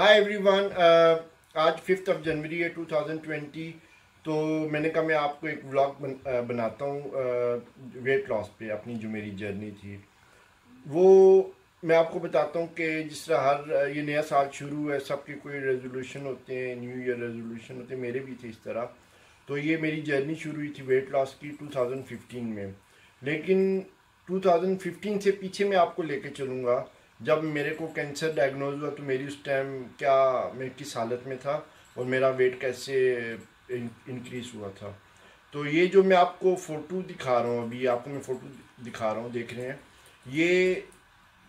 High every one آج fifth of جنوری ہے two thousand twenty تو میں نے کہا میں آپ کو ایک ولاگ بناتا ہوں ویٹ لاس پہ اپنی جو میری جرنی تھی وہ میں آپ کو بتاتا ہوں کہ جس طرح ہر یہ نیا سال شروع ہے سب کے کوئی ریزولوشن ہوتے ہیں نیو ایئر ریزولوشن ہوتے ہیں میرے بھی تھے اس طرح تو یہ میری جرنی شروع ہوئی تھی ویٹ لاس کی ٹو تھاؤزنڈ ففٹین میں لیکن ٹو تھاؤزنڈ ففٹین سے پیچھے میں آپ کو لے کے چلوں گا جب میرے کو کینسر ڈائگنوز ہوا تو میری اس ٹائم کیا میں کس حالت میں تھا اور میرا ویٹ کیسے انکریز ہوا تھا۔ تو یہ جو میں آپ کو فوٹو دکھا رہا ہوں، ابھی آپ کو میں فوٹو دکھا رہا ہوں، دیکھ رہے ہیں، یہ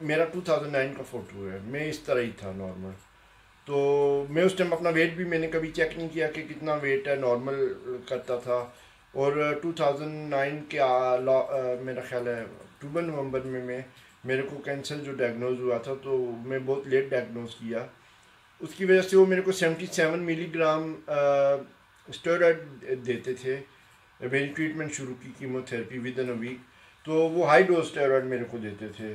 میرا ٹو تھاؤزنڈ نائن کا فوٹو ہے۔ میں اس طرح ہی تھا نارمل تو میں اس ٹائم اپنا ویٹ بھی میں نے کبھی چیک نہیں کیا کہ کتنا ویٹ ہے نارمل کرتا تھا۔ اور ٹو تھاؤزنڈ نائن کے میرا خیال ہے اکتوبر نومبر میں میں میرے کو کینسر جو ڈائگنوز ہوا تھا تو میں بہت لیٹ ڈائگنوز کیا۔ اس کی وجہ سے وہ میرے کو seventy seven milligram steroid دیتے تھے۔ میری ٹریٹمنٹ شروع کی chemotherapy with in a week تو وہ ہائی ڈوز اسٹیرائڈ میرے کو دیتے تھے۔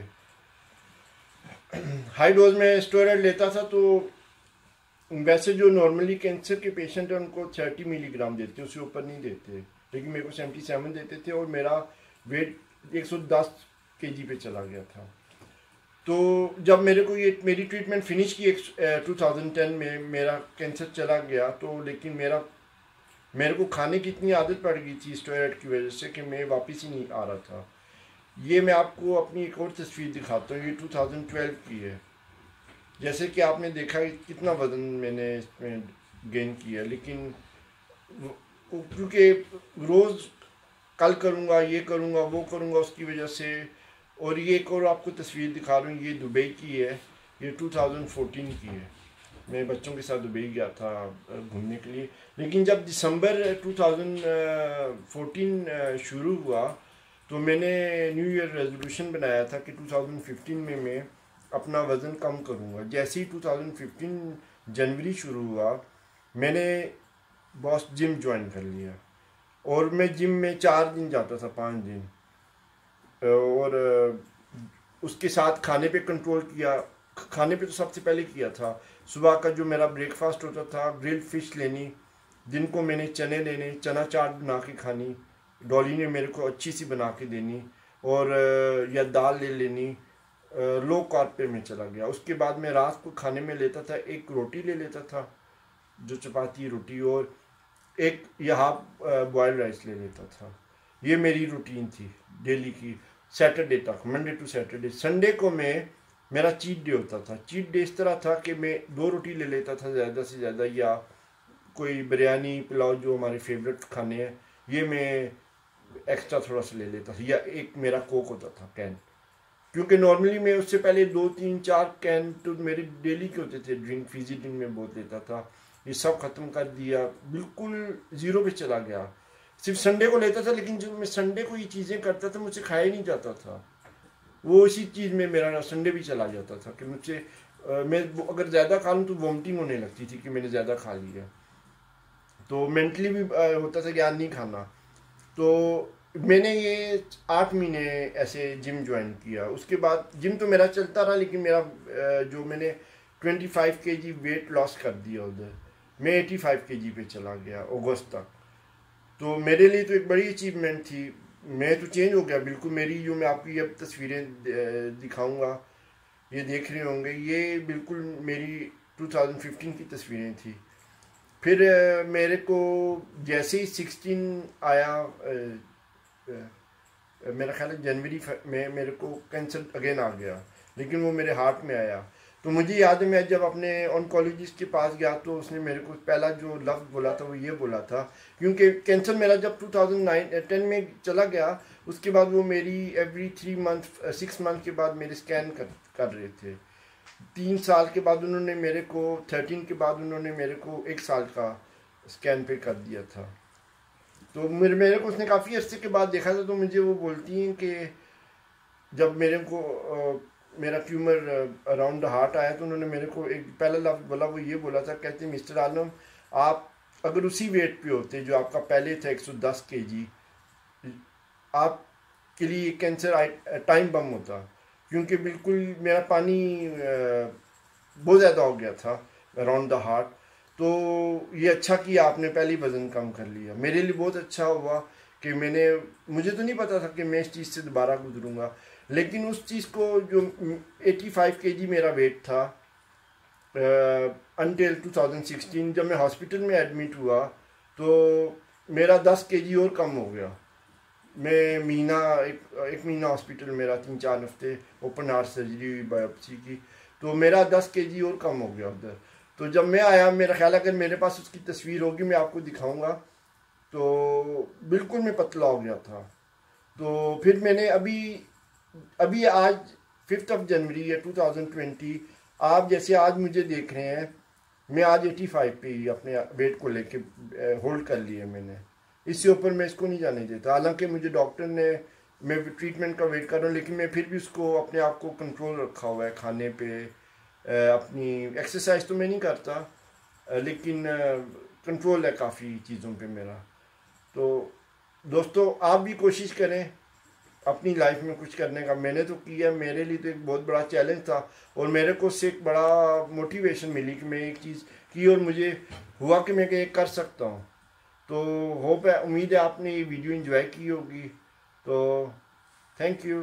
ہائی ڈوز میں اسٹیرائڈ لیتا تھا تو ویسے جو نارملی کینسر کے پیشنٹ ہیں ان کو تھرٹی ملی گرام دیتے اس سے اوپر نہیں دیتے۔ لیکن میرے کو سیونٹی سیون دیتے تھے اور میرا ویٹ ایک سو دس کے جی پہ چلا گیا تھا۔ تو جب میرے کو یہ میری ٹریٹمنٹ فنش کی ایک ٹو تھاؤزنڈ ٹین میں میرا کینسر چلا گیا تو لیکن میرا میرے کو کھانے کی اتنی عادت پڑ گئی تھی اسٹوائڈ کی وجہ سے کہ میں واپس ہی نہیں آ رہا تھا۔ یہ میں آپ کو اپنی ایک اور تصویر دکھاتا ہوں، یہ ٹو تھاؤزنڈ ٹویلو کی ہے۔ جیسے کہ آپ نے دیکھا کتنا وزن میں نے اس میں گین کیا، لیکن کیونکہ روز کل کروں گا، یہ کروں گا، وہ کروں گا، اس کی وجہ سے اور یہ ایک اور آپ کو تصویر دکھا رہا ہوں، یہ دبئی کی ہے، یہ ٹو تھاؤزنڈ فورٹین کی ہے۔ میں بچوں کے ساتھ دبئی گیا تھا گھومنے کے لیے۔ لیکن جب دسمبر ٹو تھاؤزنڈ فورٹین شروع ہوا، تو میں نے نیو ایئر ریزولوشن بنایا تھا کہ ٹو تھاؤزنڈ ففٹین میں میں اپنا وزن کم کروں گا۔ جیسے ہی ٹو تھاؤزنڈ ففٹین جنوری شروع ہوا، میں نے بہت جم جوائن کر لیا۔ اور میں جم میں چار دن جاتا تھا، پانچ دن۔ اور اس کے ساتھ کھانے پہ کنٹرول کیا، کھانے پہ تو سب سے پہلے کیا تھا۔ صبح کا جو میرا بریک فاسٹ ہوتا تھا، گرل فش لینی، دن کو میں نے چنے لینے، چنا چاٹ بنا کے کھانی، ڈولی نے میرے کو اچھی سی بنا کے دینی، اور یا دال لے لینی لو کارپ پہ میں چلا گیا۔ اس کے بعد میں رات کو کھانے میں لیتا تھا، ایک روٹی لے لیتا تھا، جو چپاتی روٹی، اور ایک یہ ہاف بوائل رائس لے لیتا تھا۔ یہ میری روٹین تھی، ڈیلی کی۔ سیٹرڈے تک منڈے ٹو سیٹرڈے سنڈے کو میں میرا چیٹ ڈے ہوتا تھا چیٹ ڈے اس طرح تھا کہ میں دو روٹی لے لیتا تھا زیادہ سے زیادہ یا کوئی بریانی پلاؤ جو ہمارے فیوریٹ کھانے ہیں یہ میں ایکسٹرا تھوڑا سا لے لیتا تھا یا ایک میرا کوک ہوتا تھا کین کیونکہ نارملی میں اس سے پہلے دو تین چار کین تو میرے ڈیلی کے ہوتے تھے ڈرنک فیزی ڈرنک میں بہت لیتا تھا یہ سب ختم کر دیا بالکل زیرو پہ چلا گیا صرف سنڈے کو لیتا تھا، لیکن جب میں سنڈے کو یہ چیزیں کرتا تھا مجھ سے کھایا نہیں جاتا تھا۔ وہ اسی چیز میں میرا سنڈے بھی چلا جاتا تھا کہ مجھ سے میں اگر زیادہ کھا لوں تو وومٹنگ ہونے لگتی تھی کہ میں نے زیادہ کھا لیا۔ تو مینٹلی بھی ہوتا تھا کہ یاد نہیں کھانا۔ تو میں نے یہ آٹھ مہینے ایسے جم جوائن کیا۔ اس کے بعد جم تو میرا چلتا رہا، لیکن میرا جو میں نے ٹوینٹی فائیو کے جی ویٹ لاس کر دیا ادھر۔ میں ایٹی فائیو کے جی پہ چلا گیا اگست تک۔ تو میرے لیے تو ایک بڑی اچیومنٹ تھی۔ میں تو چینج ہو گیا، بالکل میری جو میں آپ کی اب تصویریں دکھاؤں گا۔ یہ دیکھ رہے ہوں گے۔ یہ بالکل میری ٹو تھاؤزنڈ ففٹین کی تصویریں تھیں۔ پھر میرے کو جیسے ہی سکسٹین آیا میرا خیال ہے جنوری میں میرے کو کینسر اگین آ گیا۔ لیکن وہ میرے ہارٹ میں آیا۔ تو مجھے یاد ہے میں جب اپنے آنکالوجسٹ کے پاس گیا تو اس نے میرے کو پہلا جو لفظ بولا تھا وہ یہ بولا تھا، کیونکہ کینسر میرا جب ٹو تھاؤزنڈ نائن ٹین میں چلا گیا، اس کے بعد وہ میری every three month six month کے بعد میرے اسکین کر کر رہے تھے۔ تین سال کے بعد انہوں نے میرے کو تھرٹین کے بعد انہوں نے میرے کو ایک سال کا اسکین پہ کر دیا تھا۔ تو میرے میرے کو اس نے کافی عرصے کے بعد دیکھا تھا تو مجھے وہ بولتی ہیں کہ جب میرے کو میرا ٹیومر اراؤنڈ دا ہارٹ آیا تو انہوں نے میرے کو ایک پہلا لفظ بولا، وہ یہ بولا تھا، کہتے ہیں مسٹر عالم آپ اگر اسی ویٹ پہ ہوتے جو آپ کا پہلے تھا ایک سو دس کے جی آپ کے لیے کینسر ٹائم بم ہوتا۔ کیونکہ بالکل میرا پانی بہت زیادہ ہو گیا تھا اراؤنڈ دا ہارٹ تو یہ اچھا کیا آپ نے پہلی وزن کم کر لیا۔ میرے لیے بہت اچھا ہوا کہ میں نے، مجھے تو نہیں پتا تھا کہ میں اس چیز سے دوبارہ گزروں گا۔ لیکن اس چیز کو جو ایٹی فائیو کے جی میرا ویٹ تھا انٹل ٹو تھاؤزنڈ سکسٹین جب میں ہاسپٹل میں ایڈمٹ ہوا، تو میرا دس کے جی اور کم ہو گیا۔ میں مہینہ ایک ایک مہینہ ہاسپٹل میرا تین چار ہفتے اوپن ہارٹ سرجری ہوئی بایوپسی کی۔ تو میرا دس کے جی اور کم ہو گیا ادھر۔ تو جب میں آیا، میرا خیال ہے کہ میرے پاس اس کی تصویر ہوگی، میں آپ کو دکھاؤں گا۔ تو بالکل میں پتلا ہو گیا تھا۔ تو پھر میں نے ابھی ابھی آج ففتھ آف جنوری ہے ٹو تھاؤزنڈ ٹوینٹی آپ جیسے آج مجھے دیکھ رہے ہیں، میں آج ایٹی فائیو پہ ہی اپنے ویٹ کو لے کے ہولڈ کر لیے میں نے۔ اس سے اوپر میں اس کو نہیں جانے دیتا۔ حالانکہ مجھے ڈاکٹر نے، میں ٹریٹمنٹ کا ویٹ کر رہا ہوں، لیکن میں پھر بھی اس کو اپنے آپ کو کنٹرول رکھا ہوا ہے کھانے پہ اپنی ایکسرسائز تو میں نہیں کرتا لیکن کنٹرول ہے کافی چیزوں پہ میرا۔ تو دوستو، آپ بھی کوشش کریں اپنی لائف میں کچھ کرنے کا۔ میں نے تو کیا، میرے لیے تو ایک بہت بڑا چیلنج تھا اور میرے کو اس سے ایک بڑا موٹیویشن ملی کہ میں ایک چیز کی اور مجھے ہوا کہ میں ایک کر سکتا ہوں۔ تو ہوپ ہے، امید ہے آپ نے یہ ویڈیو انجوائے کی ہوگی۔ تو تھینک یو